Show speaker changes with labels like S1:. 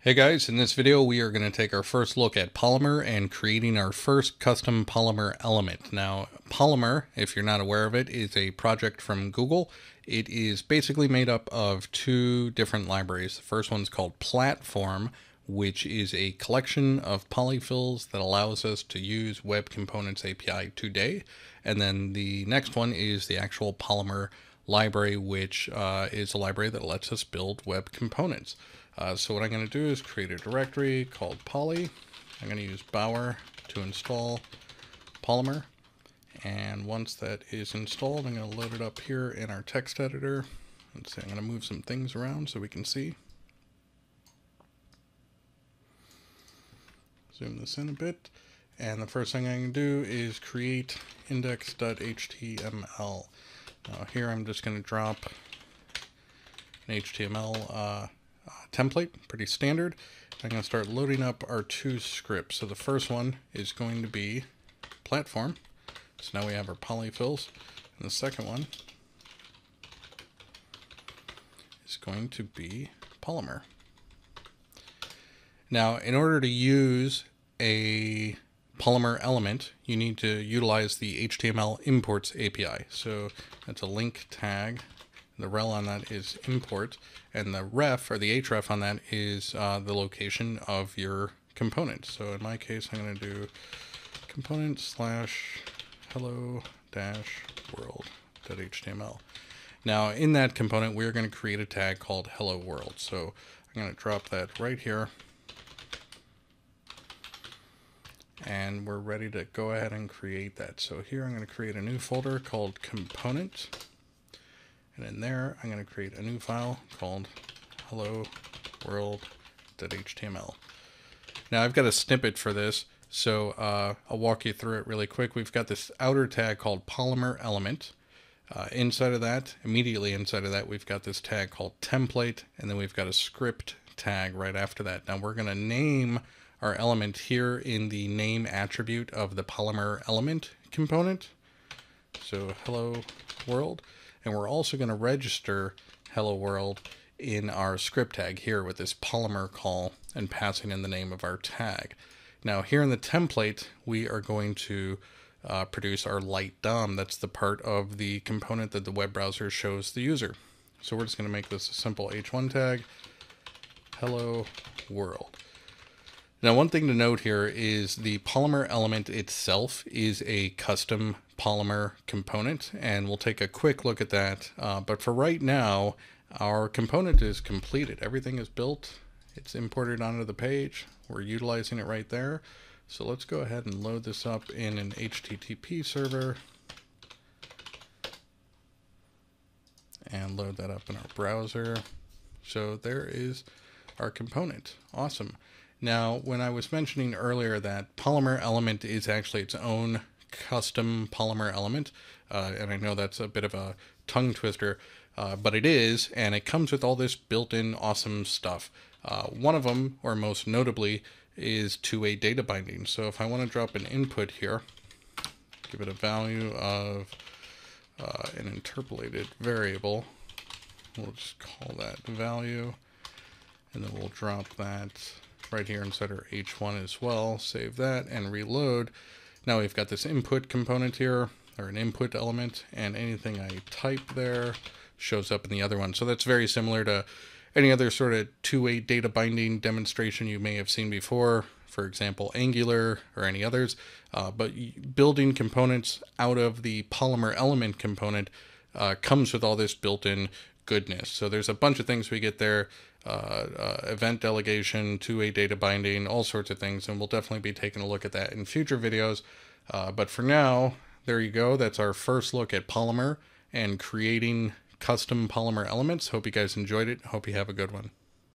S1: Hey guys, in this video we are going to take our first look at Polymer and creating our first custom Polymer element. Now, Polymer, if you're not aware of it, is a project from Google. It is basically made up of two different libraries. The first one's called Platform, which is a collection of polyfills that allows us to use Web Components API today. And then the next one is the actual Polymer library, which uh, is a library that lets us build web components. Uh, so what I'm going to do is create a directory called poly. I'm going to use Bower to install Polymer. And once that is installed, I'm going to load it up here in our text editor. Let's see, I'm going to move some things around so we can see. Zoom this in a bit. And the first thing I'm going to do is create index.html. Now here I'm just going to drop an HTML uh, uh, template, pretty standard. I'm going to start loading up our two scripts. So the first one is going to be platform. So now we have our polyfills. And the second one is going to be polymer. Now, in order to use a Polymer element, you need to utilize the HTML imports API. So that's a link tag. The rel on that is import, and the ref or the href on that is uh, the location of your component. So in my case, I'm going to do component slash hello dash world dot HTML. Now in that component, we're going to create a tag called hello world. So I'm going to drop that right here. And we're ready to go ahead and create that. So here I'm going to create a new folder called component. And in there, I'm going to create a new file called hello world.html. Now I've got a snippet for this, so uh, I'll walk you through it really quick. We've got this outer tag called polymer element. Uh, inside of that, immediately inside of that, we've got this tag called template, and then we've got a script tag right after that. Now we're going to name our element here in the name attribute of the polymer element component. So hello world. And we're also going to register hello world in our script tag here with this polymer call and passing in the name of our tag. Now here in the template, we are going to uh, produce our light DOM. That's the part of the component that the web browser shows the user. So we're just going to make this a simple h1 tag, hello world. Now, one thing to note here is the polymer element itself is a custom polymer component, and we'll take a quick look at that. Uh, but for right now, our component is completed. Everything is built. It's imported onto the page. We're utilizing it right there. So let's go ahead and load this up in an HTTP server and load that up in our browser. So there is our component. Awesome. Now, when I was mentioning earlier that polymer element is actually its own custom polymer element, uh, and I know that's a bit of a tongue twister, uh, but it is, and it comes with all this built-in awesome stuff. Uh, one of them, or most notably, is two-way data binding. So if I want to drop an input here, give it a value of uh, an interpolated variable, we'll just call that value, and then we'll drop that right here inside our H1 as well. Save that and reload. Now we've got this input component here, or an input element, and anything I type there shows up in the other one. So that's very similar to any other sort of two-way data binding demonstration you may have seen before, for example, Angular or any others. Uh, but building components out of the Polymer element component uh, comes with all this built-in goodness. So there's a bunch of things we get there uh, uh, event delegation, two-way data binding, all sorts of things, and we'll definitely be taking a look at that in future videos. Uh, but for now, there you go. That's our first look at Polymer and creating custom Polymer elements. Hope you guys enjoyed it. Hope you have a good one.